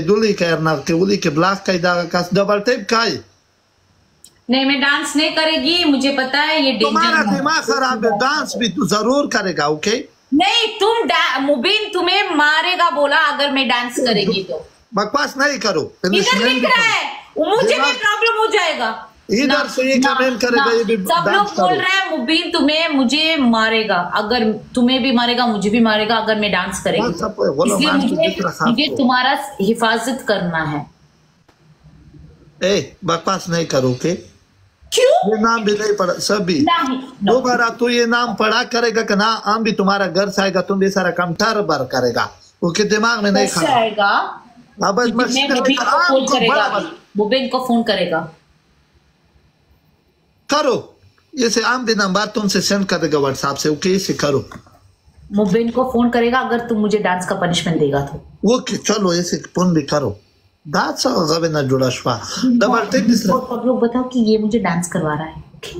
दूली के अर्नावली के ब्लाक का दागा का डबल टेप का नहीं मैं डांस नहीं करेगी मुझे पता है ये तुम्हारा दिमाग खराब है डांस भी तू ज़रूर करेगा ओके नहीं तुम मुबिन तुम्हें मारेगा बोला अगर मैं डांस करेगी तो। बकवास नहीं करो इधर दिख रहा है मुझे भी प्रॉब्लम हो जाएगा। इधर से ये कमेंट करेगा, ये भी सब लोग बोल रहे हैं मुबीन तुम्हें मुझे मारेगा। अगर तुम्हें भी मारेगा मुझे भी मारेगा अगर मैं डांस करेगी हाँ, तो। इसलिए मुझे मुझे तुम्हारा हिफाजत करना है। ए बकवास नहीं करो ओके? क्यों? ये नाम भी नहीं पढ़ा सभी। दोबारा तू ये नाम पढ़ा करेगा कि ना हम भी तुम्हारा घर से आएगा तुम भी सारा काम टर बर करेगा। ओके दिमाग में नहीं कैसे खा अब मुबीन को फ़ोन करेगा। करो ये से आम भी नंबर तुमसे सेंड कर देगा व्हाट्सएप से ओके इसे करो मुबीन को फोन करेगा अगर तुम मुझे डांस का पनिशमेंट देगा तो ओके चलो ऐसे फोन भी करो दास गवे ना जुड़ा शवा डबल टेक दिस और सब लोग बताओ कि ये मुझे डांस करवा रहा है Okay?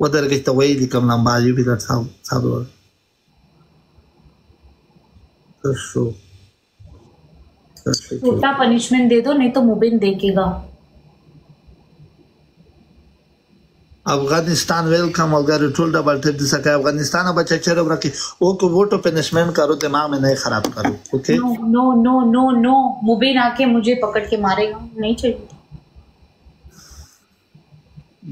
Whether kita away, di ka ng value because how how That's true. That's true. छोटा पनिशमेंट दे दो नहीं तो मुबिन देखेगा अफ़गानिस्तान वेलकम अगर टोल्ड अबाउट दिस सका अफ़गानिस्तान अब अच्छा, अच्छा, चचर अब रखी वो को वो तो पनिशमेंट करो दिमाग में नहीं खराब करो okay no no no no Mubin आके मुझे पकड़ के मारेगा नहीं चाहिए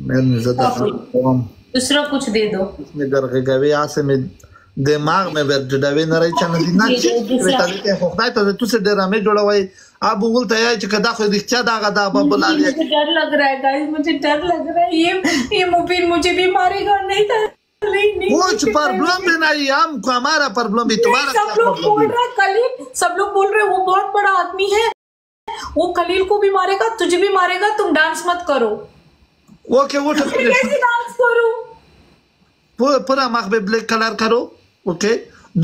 मैं ज़्यादा दूसरा कुछ दे दो। में डर के गए यहाँ से मैं दिमाग में बैठ डबे न रही चन दिन बेटा के खुदाई तो तू से डरा में जोड़ा हुआ आप बोलते हैं कि कदा खुद इच्छा दा कदा अब बुला लिया। मुझे डर लग रहा है गाइस मुझे डर लग रहा है ये ये मुबीन मुझे भी मारेगा नहीं था नहीं कुछ प्रॉब्लम भी नहीं। हमको हमारा प्रॉब्लम भी तुम्हारा सब लोग बोल रहे हैं कलील सब लोग बोल रहे हैं वो बहुत बड़ा आदमी है। वो कलील को भी मारेगा तुझे भी मारेगा तुम डांस मत करो। ओके वो मैं कैसे डांस करूँ? पूरा मख में ब्लैक कलर करो ओके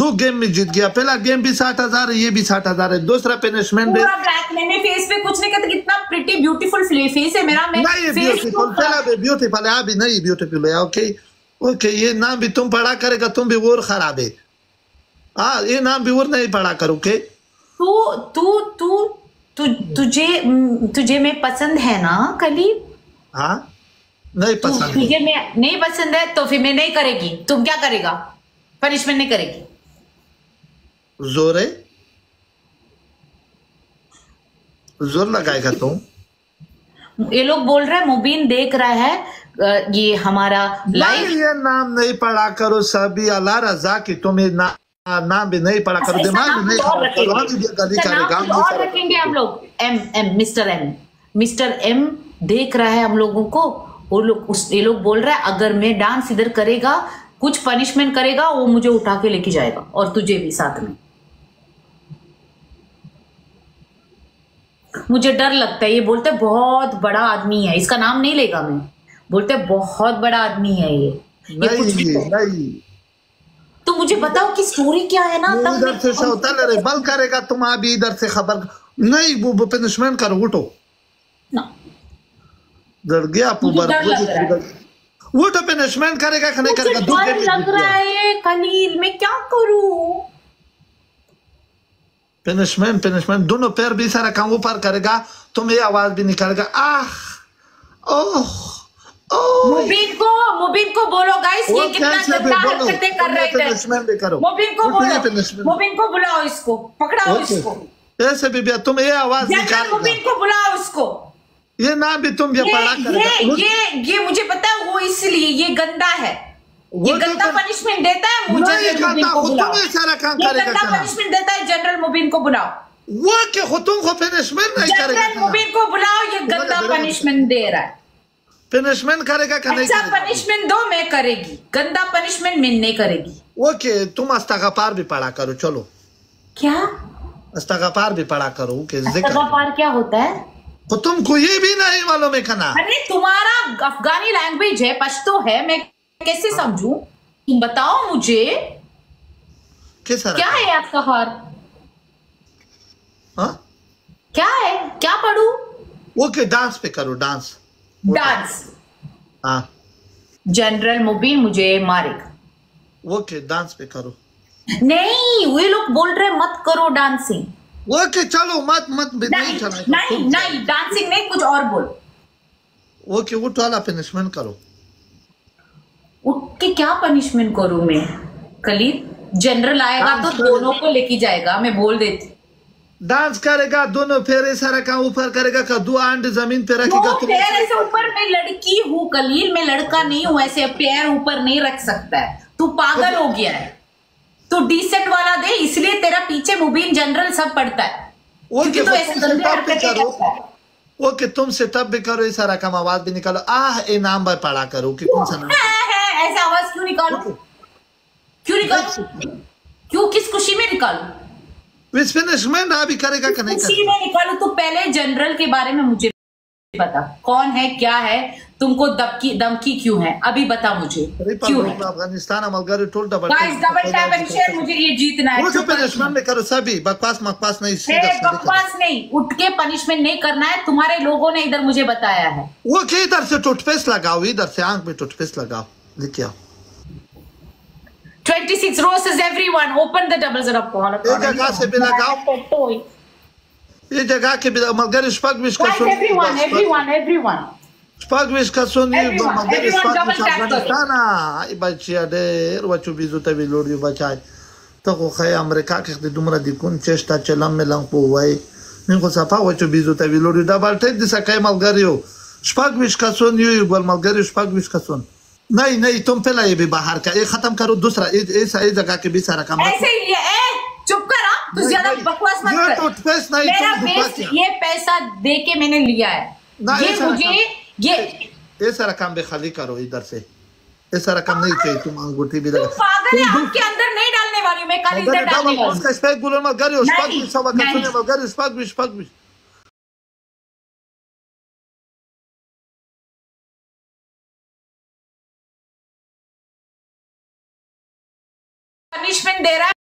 दो गेम में जीत गया पहला गेम भी साठ हज़ार है ये भी साठ हज़ार है दूसरा पनिशमेंट पूरा ब्लैक मैंने फेस पे कुछ नहीं कहता कितना प्रिटी ब्यूटीफुल फेस है मेरा। मैं नहीं ब्यूटीफुल को- पहला भी ब्यूटीफुल है अभी नहीं ब्यूटीफुल है ओके ओके ये नाम भी तुम पढ़ा करेगा तुम भी और खराब है। हाँ ये नाम भी और नहीं पढ़ा करो ओके तू तू तू तु, तुझे तुझे मैं पसंद है ना कलील हाँ? नहीं पसंद है। तुझे मैं नहीं पसंद है तो फिर मैं नहीं करेगी। तुम क्या करेगा? पनिशमेंट नहीं करेगी। ज़ोर? है ज़ोर लगाएगा तुम ये लोग बोल रहे हैं मुबीन देख रहा है ये हमारा लाइव ये नाम नहीं पढ़ा करो सभी अल्लाह रजा की तुम्हें ना, नाम भी नहीं पढ़ा करो दिमाग भी नहीं और खराब करो गली करेगा और नहीं रखेंगे हम लोग। M M mister M mister M देख रहा है हम लोगों को। वो लोग उस ये लोग बोल रहा है अगर मैं डांस इधर करेगा कुछ पनिशमेंट करेगा वो मुझे उठा के लेके जाएगा और तुझे भी साथ में। मुझे डर लगता है ये बोलते बहुत बड़ा आदमी है इसका नाम नहीं लेगा मैं। बोलते बहुत बड़ा आदमी है ये। ये नहीं नहीं। तो मुझे बताओ कि स्टोरी क्या है ना तब इधर से सौतल रे बल करेगा तुम अभी इधर से खबर नहीं वो पनिशमेंट करो उठो। ना। डर गया रहा है। उठो पनिशमेंट करेगा नहीं करेगा डर लग रहा है खलील मैं क्या करूँ? पनिशमेंट पनिशमेंट दोनों पैर भी सारा काम ऊपर करेगा तुम ये आवाज़ भी निकालेगा। आह! ओह! मुबीन को मुबीन को बोलो गाइस ये कितना गंदा हरकतें कर रहे करो। मुबीन को बोलो। मुबीन को बुलाओ इसको पकड़ाओ इसको। ऐसे भी तुम ये आवाज़ निकालेगा मुबीन को बुलाओ उसको ये नाम भी तुम ये ये पढ़ा ये ये ये मुझे पता है वो इसलिए ये गंदा है। ये तो गंदा पनिशमेंट देता है मुझे नहीं जनरल मुबीन को बुलाओ। सारा काम ये करेगा गंदा पनिशमेंट देता है जनरल मुबीन को बुलाओ। वो के खुद तुमको पनिशमेंट नहीं करेगा जनरल मुबीन को बुलाओ ये गंदा पनिशमेंट दे रहा है। पनिशमेंट करेगा कि नहीं अच्छा पनिशमेंट दो मैं करेगी। गंदा पनिशमेंट मैं नहीं करेगी। ओके तुम अस्तगफार भी पढ़ा करो चलो। क्या? अस्तगफार भी पढ़ा करो ओके ज़िक्र। पार क्या होता है? तो तुमको ये भी नहीं मालूम है खाना। अरे तुम्हारा अफगानी लैंग्वेज है पश्तो है मैं कैसे समझू? तुम बताओ मुझे। क्या है आपका हार? हाँ? क्या है? क्या पढ़ू? ओके डांस पे करो डांस डांस हाँ। जनरल मुबीन मुझे मारेगा। ओके डांस पे करो। नहीं वे लोग बोल रहे मत करो डांसिंग ओके चलो मत मत नहीं चला नहीं नहीं डांसिंग नहीं कुछ और बोल। ओके उठ वाला पनिशमेंट करो। उठ के क्या पनिशमेंट करूँ मैं? कलील जनरल आएगा तो दोनों को लेके जाएगा मैं बोल देती। डांस करेगा दोनों फेरे सारा काम ऊपर करेगा का दो आंड ज़मीन पे रखेगा तुम पैर ऐसे ऊपर मैं लड़की हूँ कलील मैं लड़का नहीं हूँ ऐसे पैर ऊपर नहीं रख सकता है। तू पागल हो गया है। तू डिसेंट वाला दे इसलिए तेरा पीछे मुबीन जनरल सब पड़ता है। ओके तू ऐसे तुम गंदे सेटअप भी करो ओके तुम भी ये सारा काम आवाज़ भी निकालो। आह ए नाम पर पढ़ा करो कि कौन सा नाम है, ऐसे आवाज़ क्यों निकालू? क्यों निकालू? क्यों किस खुशी में निकालू? विच पनिशमेंट अभी करेगा कि नहीं खुशी में निकालू? तू पहले जनरल के बारे में मुझे बता कौन है क्या है तुमको दमकी दमकी क्यों है अभी बता मुझे क्यों है अफ़गानिस्तान अमलगारी toll double guys double tap and share मुझे ये जीतना है। पनिशमेंट में करो सभी बकवास मकवास नहीं हे, सीधा। बकवास नहीं उठ के पनिशमेंट नहीं करना है तुम्हारे लोगों ने इधर मुझे बताया है वो के इधर से टूथपेस्ट लगाओ इधर से आँख में टूथपेस्ट लगाओ आओ 26 roses everyone open the double zero call एक जगह से भी लगाओ। ये जगह के बिना मगर स्पग विश का Guys, सुन everyone everyone everyone स्पग विश का सुन Everyone, मगर everyone स्पग double विश tap करो। अफगानिस्तान आई बच्चिया डेर वचु बिजु तबी लोडियो बचाई तो को खै अमेरिका के दे दुमरा दि कुन चेष्टा चलम में लंग पो वai min ko sapa वचु बिजु तबी लोडियो डबल टेक दिस काय मलगरियो स्पग विश का सुन यू गोल मलगरियो स्पग विश का सुन नहीं नहीं तुम पहला ये भी बाहर का ये खत्म करो दूसरा ये ऐसा ये जगह के भी सारा काम रखो। ऐसे ही लिया ए चुप कर हाँ तू ज़्यादा बकवास मत कर। नहीं, मेरा तुम ये पैसा दे के मैंने लिया है। ये मुझे ये ये सारा काम भी खाली करो इधर से। ये सारा काम नहीं चाहिए तुम अंगूठी भी तू लगा। पागल है आपके अंदर नहीं डालने वाली हूँ मैं कल इधर डालने वाली उसका स्पेक गुलो मत भी सब का नहीं। सुने मत भी भी पनिशमेंट दे रहा है करूँ